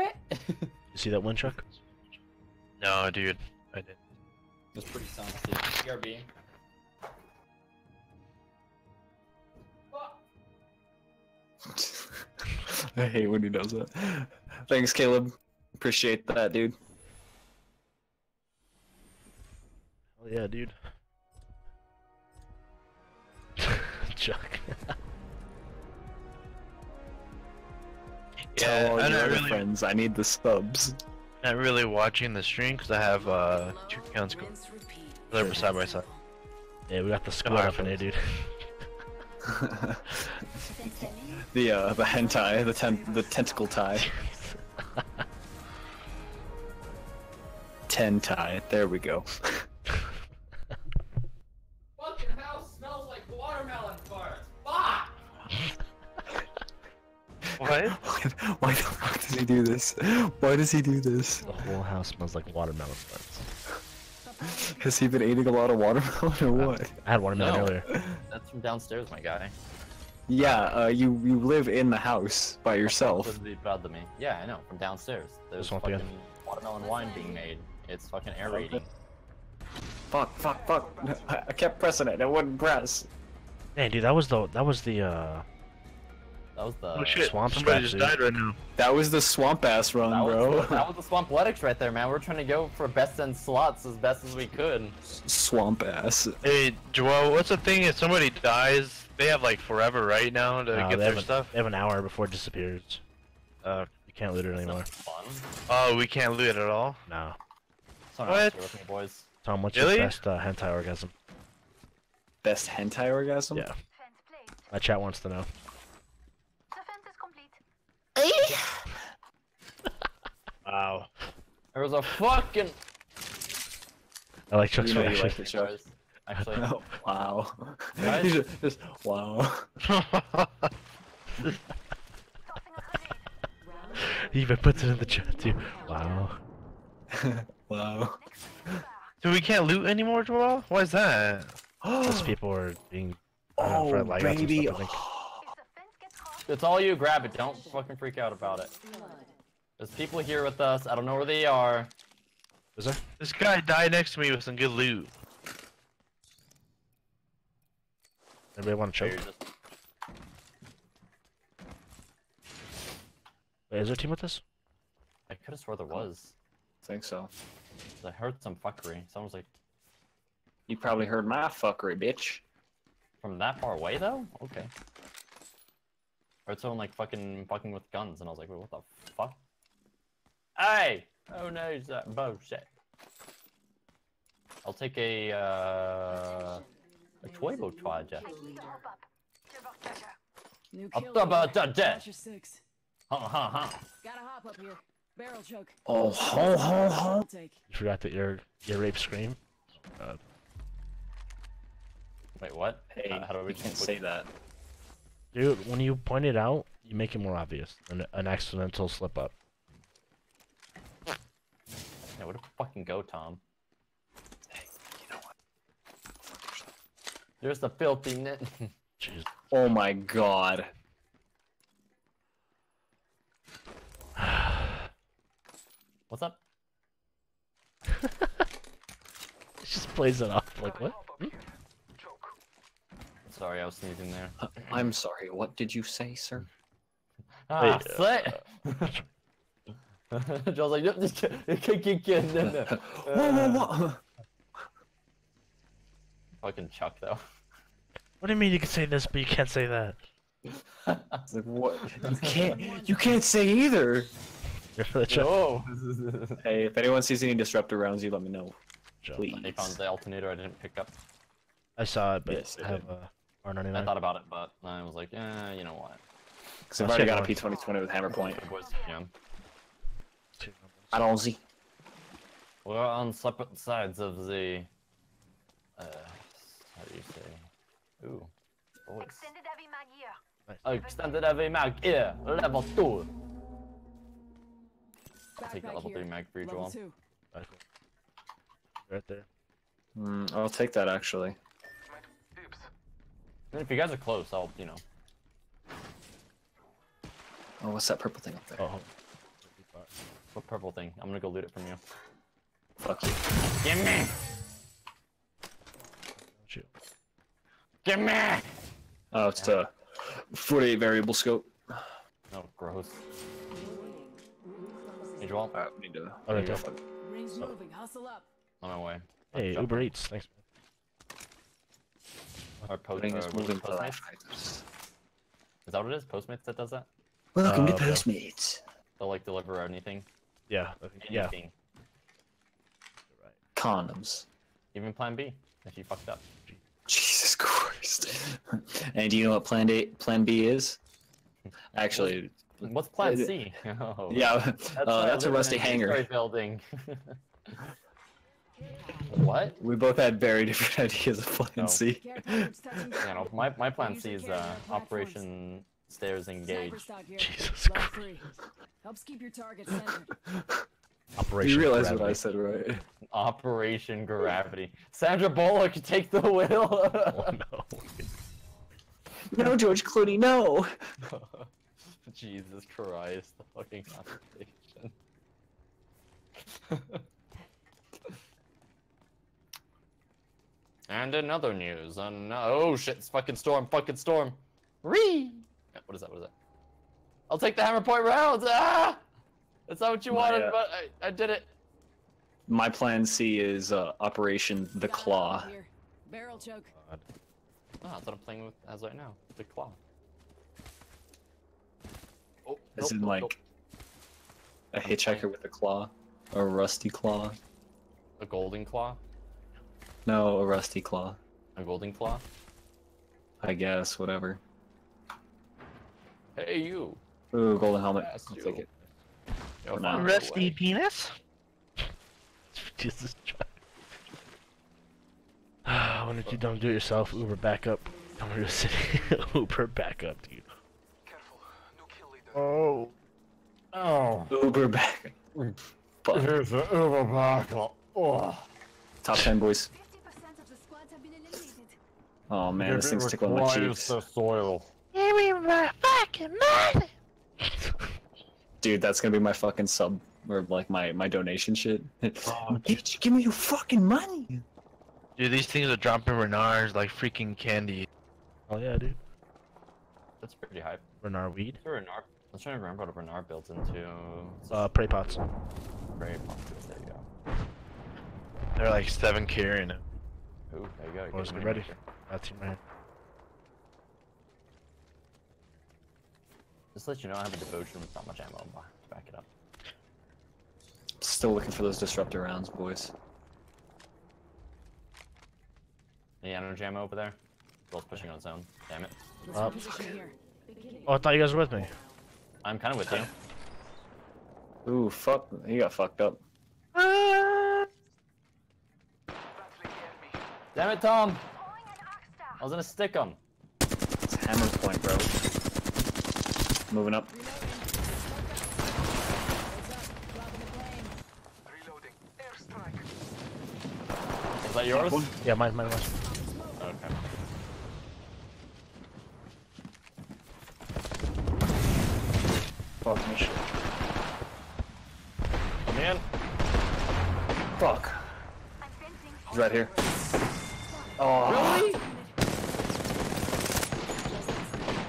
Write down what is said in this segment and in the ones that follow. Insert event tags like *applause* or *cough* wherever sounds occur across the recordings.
You see that one truck? No, dude. I didn't. That's pretty sound too. BRB. *laughs* I hate when he does that. Thanks, Caleb. Appreciate that, dude. Oh yeah, dude. *laughs* Chuck. *laughs* Tell Yeah, all I'm your not other really, friends I need the subs. not really watching the stream because I have uh, two accounts going. They're side by side. yeah, we got the squad up in there, dude. *laughs* the uh, the hentai, the ten, the tentacle tie. *laughs* Tentai. There we go. *laughs* What? *laughs* Why the fuck does he do this? Why does he do this? The whole house smells like watermelon farts. Has he been eating a lot of watermelon or what? I had watermelon No. earlier. That's from downstairs, my guy. Yeah, uh, you you live in the house by yourself. Would be proud to me. Yeah, I know. From downstairs. There's fucking again. watermelon wine being made. It's fucking aerating. Fuck, fuck, fuck. I I kept pressing it. And it wouldn't press. Man, dude, that was the that was the uh That was the. Oh shit! Swamp Somebody Scratch, just died right now. That was the swamp ass run, That bro. the, that was the *laughs* Swampletics right there, man. We're trying to go for best in slots as best as we could. swamp ass. Hey, Joel, what's the thing? If somebody dies, they have like forever, right now, to no, get their have a- stuff. they have an hour before it disappears. Uh, You can't loot it anymore. Fun. oh, we can't loot it at all. No. What? nice with me, boys. Tom, what's Really? your best uh, hentai orgasm? Best hentai orgasm? Yeah. My chat wants to know. Wow. There was a fucking. I like Chuck's You know you reaction. like the show. Actually, Oh, *laughs* wow. *laughs* Guys? Just, just- wow. *laughs* He even puts it in the chat too. Wow. wow. so we can't loot anymore, Joel? Why is that? Those *gasps* people are being uh, for Oh, like and baby. Stuff, I think. it's all you. Grab it. Don't fucking freak out about it. There's people here with us. I don't know where they are. Is there? This guy died next to me with some good loot. Anybody want to Or choke? just- Wait, is there a team with us? I could have swore there was. I think so. I heard some fuckery. Someone was like, You probably heard my fuckery, bitch. from that far away though? Okay. Heard someone like fucking fucking with guns, and I was like, wait, what the fuck? Hey! Oh no, is that bullshit? I'll take a uh a Turbo charger. New Up kill the leader. butt, dead. Watch. Ha ha ha. Gotta hop up here. Barrel choke. Oh, ho, ho, ho. You forgot that your your rape scream. Uh, Wait, what? Hey, Uh, how do we we can't what- say that. Dude, when you point it out, you make it more obvious. An, an accidental slip up. Yeah, where to fucking go, Tom? Hey, you know what? There's the filthy net. *laughs* Jeez. Oh my god. *sighs* What's up? *laughs* It just plays it off like what? Hmm? Sorry, I was sneezing there. Uh, I'm sorry, what did you say, sir? Ah, Wait, slit! *laughs* Joel's like, yep, just *laughs* kick, kick, kick, no, no. *laughs* whoa, whoa, whoa. Fucking Chuck, though. What do you mean you can say this but you can't say that? It's like, what? You can't, you can't say either. You're for the check. No! Hey, if anyone sees any disruptor rounds, you let me know, Joe. please. I found the alternator I didn't pick up. I saw it, but Yes, I I have did. a R99. I thought about it, but I was like, yeah, you know what? Because I've already got a one. P2020 with hammer point. Was, yeah. I don't see. We're on separate sides of the. Uh, how do you say? Ooh. Voice. Extended heavy mag here. Nice. Extended heavy mag here, level 2. Take that level here. 3 mag for you, Level Joel. two. Alright, cool. Right there. Mm, I'll take that actually. And if you guys are close, I'll, you know. Oh, what's that purple thing up there? Oh. What purple thing? I'm gonna go loot it from you. Fuck you. Give me! Shoot. Give me! Oh, it's a 48 variable scope. Oh, gross. Hey, Joel. Alright, we need to. Oh, right you there. fuck. Rings moving. Hustle up. On my way. Hey, Uber Eats. Thanks. Or post, Putting is moving it, to Postmates? left. Is that what it is? Postmates that does that? Welcome to Uh, okay. Postmates. They'll like deliver anything. Yeah. I Yeah. Anything. Condoms. Even Plan B. If you fucked up. Jesus Christ. *laughs* and do you know what Plan A, Plan B is? *laughs* Actually, What's Plan C? *laughs* Oh, yeah, That's, uh, that's a rusty an hanger. eight-story building. What? We both had very different *laughs* ideas of Plan No. C. Care package You know, my, my plan C is uh. Operation Stairs Engage. Jesus Christ. three. Helps keep your target centered. *laughs* Operation. You realize what I said, right? Operation Gravity. Sandra Bullock, take the wheel. Oh *laughs* no. No, George Clooney, no. Jesus Christ, the fucking conversation. And another news, and oh shit, it's fucking storm, fucking storm. Ree! What is that? What is that? I'll take the hammer point rounds. Ah! That's not what you My, wanted, uh, but I, I did it. My Plan C is uh, Operation The Claw. up here. Barrel choke. Oh, that's what I'm playing with as right now. The claw. Oh, As nope, in, nope, like, nope. a hitchhiker with a claw. A rusty claw. a golden claw. No, a rusty claw. A golden claw. I guess, whatever. Hey you. Ooh, golden helmet. Yes, I'll you. take it. Yo, For a Rusty way. penis? *laughs* Jesus. *sighs* when did you don't do it yourself? Uber backup. Come to the city. *laughs* Uber backup, dude. Oh. Oh. Uber back. Fuck. Here's the Uber backup. Oh. Top 10, boys. Oh man, this thing's tickling my cheeks. the soil. Give me my fucking money! Dude, that's gonna be my fucking sub or like my my donation shit. *laughs* Oh, Bitch, give me your fucking money. Dude, these things are dropping Renards like freaking candy. Oh yeah, dude. That's pretty hype. Renard weed. What's a Renard? I'm trying to remember what a Renard builds into. Uh, prey pots. Very pots. There you go. They're like 7k right now. Ooh, there you go. Boys, Get get ready. maker. That's your man. Just let you know, I have a devotion with not much ammo to back it up. Still looking for those disruptor rounds, boys. Any energy ammo over there? Bill's pushing on his own. Damn it. Let's Up. Uh, reposition here. Oh, I thought you guys were with me. I'm kind of with you. Ooh, fuck. He got fucked up. Damn it, Tom! I was gonna stick him. It's hammer point, bro. Moving up. Reloading. Heads up. Dropping the plane. Is that yours? Yeah, mine, mine, mine. Okay. Fuck me shit. Come in. Fuck. I'm fencing. He's right here. Oh. Really?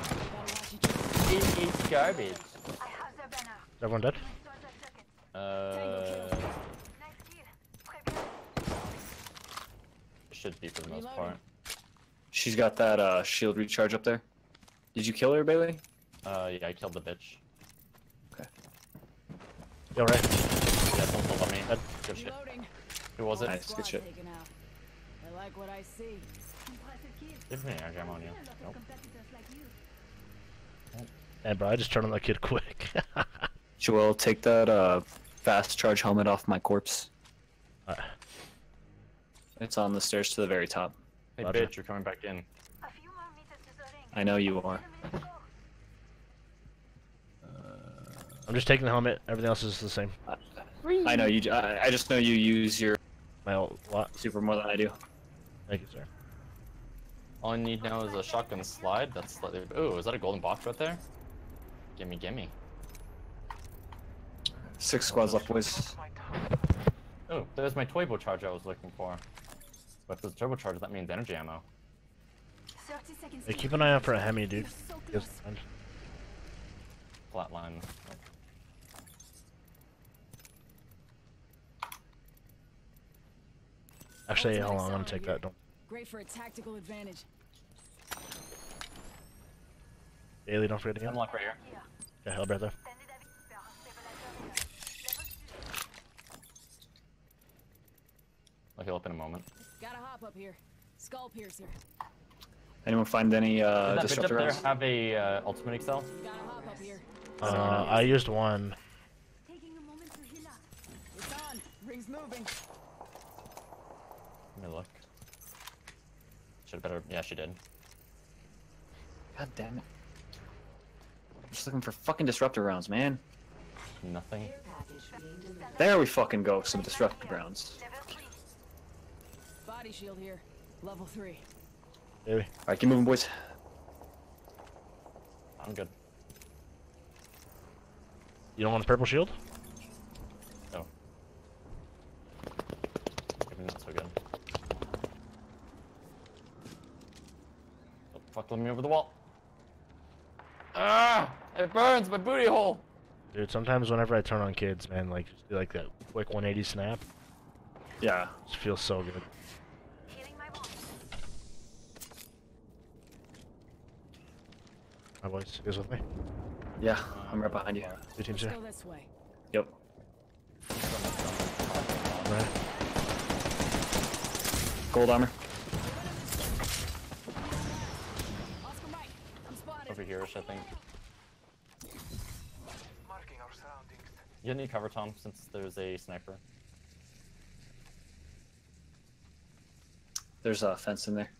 Gotta watch each other. Eat, eat garbage. I have their banner. Is everyone dead? Restore their circuit. Uh, Nice kill. Très bien. should be for the most part. She's got that uh shield recharge up there. Did you kill her, Bailey? Uh, yeah, I killed the bitch. Okay. You alright? Yeah, someone told on me. Good. Good shit. Who was it? Nice. good shit. taken out. I like what I see. Give me energy ammo on you. Seen a lot of Nope. Competitors like you. Man, bro, I just turned on that kid quick. *laughs* Joel, take that uh fast charge helmet off my corpse. Alright. It's on the stairs to the very top. Hey, Roger. bitch, you're coming back in. A few more meters to the ring. I know you are. Enemy to go. I'm just taking the helmet. Everything else is the same. I know you. j- I, I just know you use your My ult. What? super more than I do. Thank you, sir. All I need now is a shotgun slide. That's slightly. Ooh, is that a golden box right there? Gimme, gimme. Six squads left, boys. Oh, there's my turbo charger I was looking for. But if there's turbocharger, that means energy ammo. Hey, keep an eye out for a hemi, dude. You're so Yes, close. fine. Flatline. Actually, hold on, I'm gonna take that. Don't. Great for a tactical advantage. Bailey, don't forget to heal. Unlock right here. Yeah, hell, brother. Bandit avec super. Stabilizer here. Level two. I'll heal up in a moment. Gotta hop up here. Skull piercer. Anyone find any uh, Does that bitch up disruptor there have a uh, ultimate excel? Gotta hop up here. Uh, I used one. Taking a moment to heal up. It's on. Ring's moving. Let me look. Should have better. Yeah, she did. God damn it. I'm just looking for fucking disruptor rounds, man. Nothing. There we fucking go, some disruptor rounds. Level. Body shield here. Level three. Bailey. Alright, keep moving, boys. I'm good. You don't want a purple shield? No. Maybe not so good. Oh, fuck, let me over the wall. Ah! It my booty hole! Dude, sometimes whenever I turn on kids, man, like just do like that quick 180 snap, Yeah. just feels so good. My wounds. My boys, you guys with me? Yeah, I'm right behind you. Two teams Let's here. go this way. Yep. Right. Gold armor. Oscar Mike. I'm spotted. Over here, I think. Surroundings. You need cover, Tom, since there's a sniper. There's a fence in there.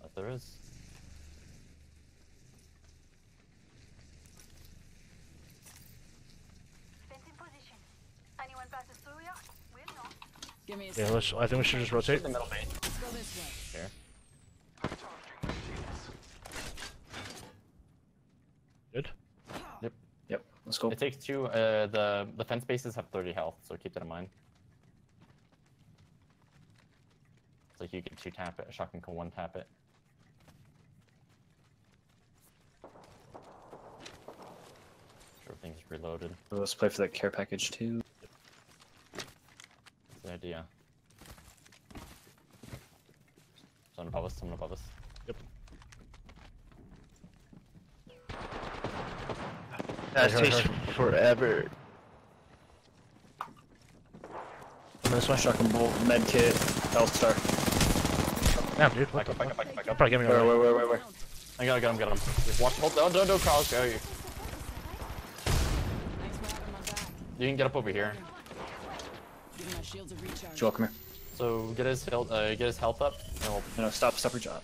That there is. Fence in position. Anyone passes through here? We'll know. Give me a Yeah, second. let's. I think we should just rotate. The middle base. Let's go this way. Here. Recharging my shields. Good. Yep, let's go. It takes two. Uh, the the fence bases have 30 health, so keep that in mind. It's like you get two tap it, a shotgun can one tap it. Everything's reloaded. Let's play for that care package too. That's the idea. Someone above us. Someone above us. That Hurry, hurry, takes hurry. forever. Come this way. Shotgun bolt, med kit, health star. Damn, dude. What Back the up, back up, back up, back up. Probably get me Wait, already. wait, wait, wait, wait. I got him, got him, got him. Just watch. Hold, don't, don't, don't, Carlos. Go. You for having my back. you can get up over here. Giving my shields a recharge. Joel, come here. So get his health, uh, get his health up, and we'll No, no, stop, stop your job.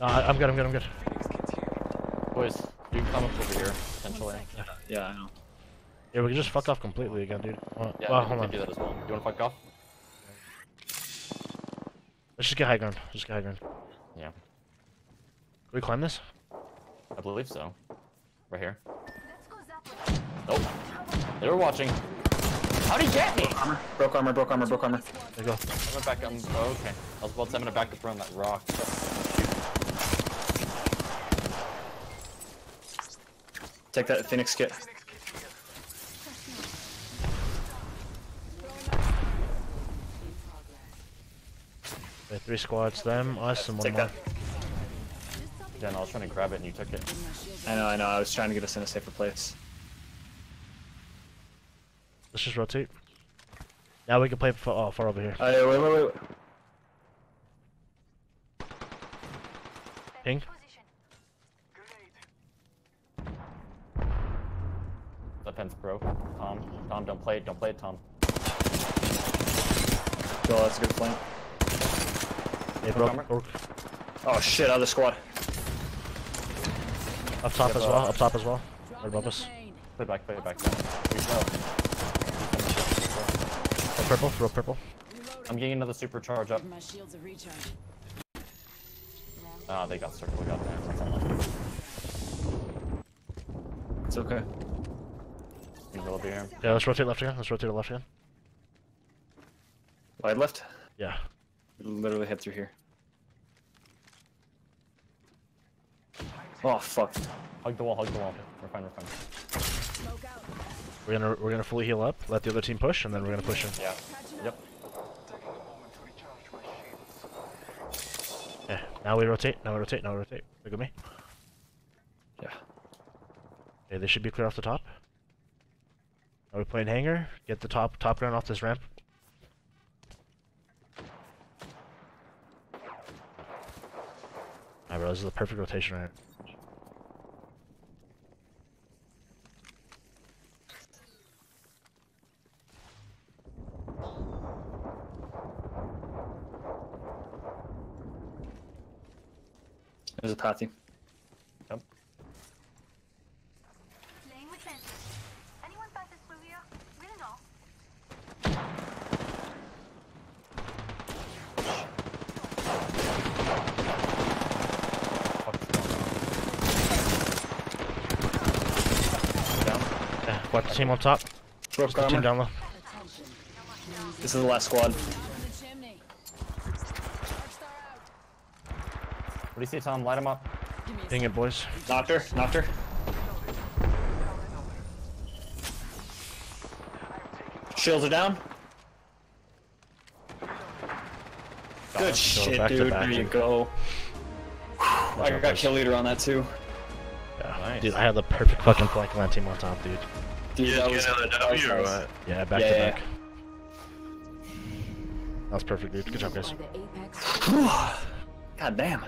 No, I, I'm good. I'm good. I'm good. Phoenix kit here. boys. You can come up over here potentially. Yeah, I know. Yeah, we can just fuck off completely again, dude. Uh, Yeah, well, we hold can on. do that as well. You wanna fuck off? Let's just get high ground. Just get high ground. Yeah. Can we climb this? I believe so. Right here. Let's go zap with Nope. They were watching. How'd he get me? Armor, broke armor, broke armor, broke armor. There you go. I'm gonna back. I'm, oh, okay. I was about to say I'm gonna back up around that rock. Take that Phoenix kit. Phoenix kit here. Okay, three squads. Them, us, and one Take more. that. Jen, I was trying to grab it and you took it. Giving my shields I know, I know. I was trying to get us in a safer place. Let's just rotate. Now we can play far, oh, far over here. Uh, wait, wait, wait, wait. fence Ping. The pen's broke. Tom, Tom, don't play it. Don't play it, Tom. Joel, that's a good flank. Hey, armor. broke, broke. Oh shit, other squad. Up top Yeah, as well. Up top as well. Right Dropping above the us. pain. Play back. Play back. We go. Throw purple. Throw purple. I'm getting another supercharge up. Giving my shields a recharge. Ah, they got circled. Goddamn. That's unlucky. It's okay. In the middle of here. Yeah, let's rotate left again. Let's rotate to left again. Wide left. Yeah. Literally head through here. Oh fuck. Hug the wall, hug the wall. We're fine, we're fine. Smoke out. We're gonna we're gonna fully heal up, let the other team push, and then we're gonna push in. Yeah. Yep. up. Taking a moment to recharge my shields. Yeah. Now we rotate. Now we rotate. Now we rotate. Look at me. Yeah. Okay, they should be clear off the top. Are we playing hanger? Get the top top ground off this ramp. Alright, bro, this is the perfect rotation right here. There's a pathy. Playing with sensors. Anyone passes through here? Really not. Fuck's going on? Down. Yeah, watch the team on top. Broke The team down low. This is the last squad. Down the chimney. Dark star out. What do you see, Tom? Light him up. Give me a Dang it, boys. Knocked her. Knocked her. Shields are down. Good Go shit, back dude. back, There you dude. go. I got kill leader on that too. Yeah. Nice. Dude, I had the perfect fucking flank line team on top, dude. Dude, You that was, another that was or nice. what? Yeah, back Yeah, to yeah. back. That was perfect, dude. Good job, guys. apex. *sighs* God damn.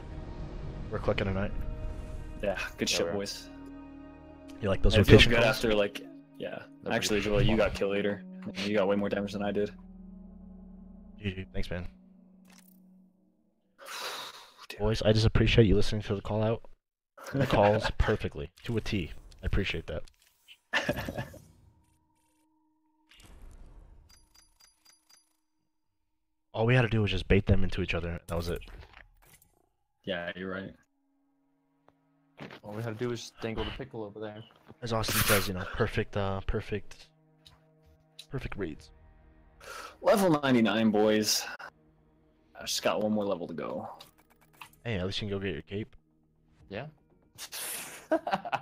We're clicking tonight. Yeah, good Yeah, shit, we're- boys. You like those It feels rotation good calls? after like, yeah. They're Actually, pretty- Joel, you got kill leader. You got way more damage than I did. GG. Thanks, man. *sighs* Boys, I just appreciate you listening to the call out. *laughs* The calls perfectly to a T. I appreciate that. *laughs* All we had to do was just bait them into each other. That was it. yeah, you're right. All we had to do was just dangle the pickle over there. As Austin says, you know, perfect, uh, perfect, perfect reads. Level 99, boys. I just got one more level to go. Hey, at least you can go get your cape. Yeah. *laughs*